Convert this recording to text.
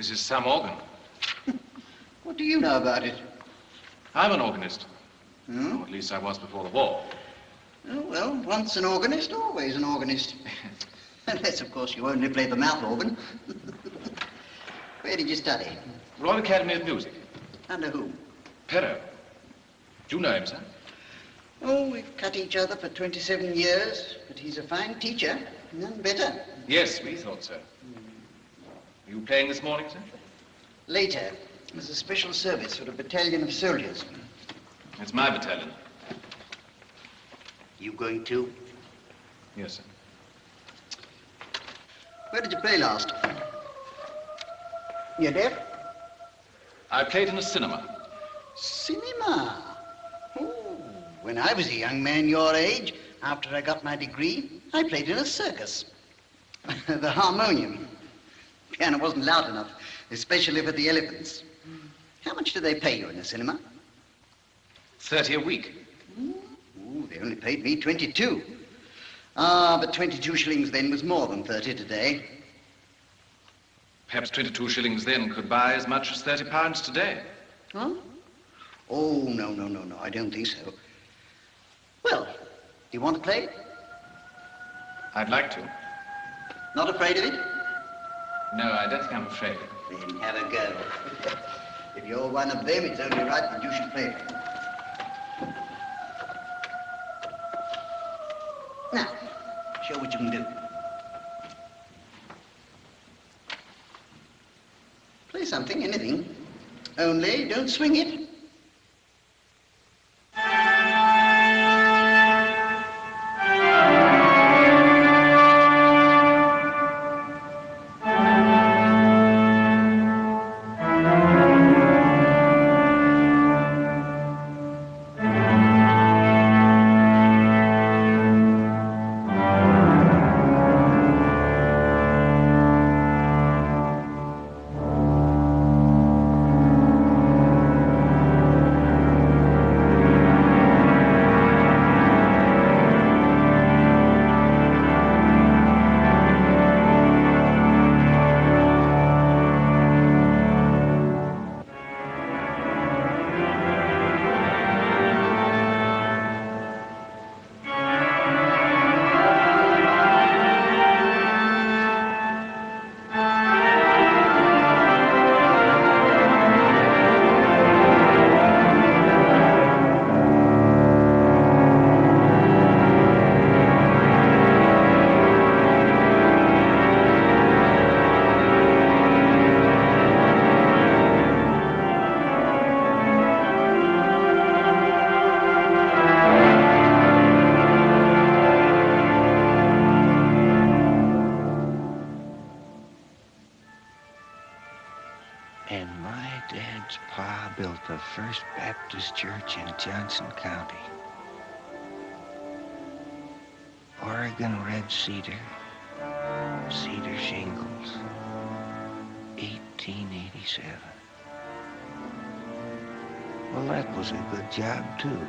This is Sam Organ. What do you know about it? I'm an organist. Hmm? Or at least I was before the war. Oh, well, once an organist, always an organist. Unless, of course, you only play the mouth organ. Where did you study? Royal Academy of Music. Under whom? Perrault. Do you know him, sir? Oh, we've cut each other for 27 years, but he's a fine teacher. None better. Yes, we thought so. Are you playing this morning, sir? Later, there's a special service for a battalion of soldiers. It's my battalion. You going too? Yes, sir. Where did you play last? You deaf? I played in a cinema. Cinema. Oh, when I was a young man your age, after I got my degree, I played in a circus. the harmonium. The piano wasn't loud enough, especially for the elephants. How much do they pay you in the cinema? 30 a week. Ooh, they only paid me 22. Ah, but 22 shillings then was more than 30 today. Perhaps 22 shillings then could buy as much as 30 pounds today. Huh? Oh, no, no, no, no, I don't think so. Well, do you want to play? I'd like to. Not afraid of it? No, I don't think I'm afraid. Then have a go. if you're one of them, it's only right that you should play. Now, show what you can do. Play something, anything. Only don't swing it. Dad's pa built the first Baptist church in Johnson County. Oregon red cedar, cedar shingles, 1887. Well, that was a good job, too.